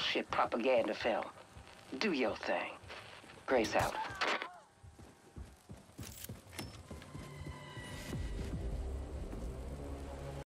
bullshit propaganda film. Do your thing. Grace out.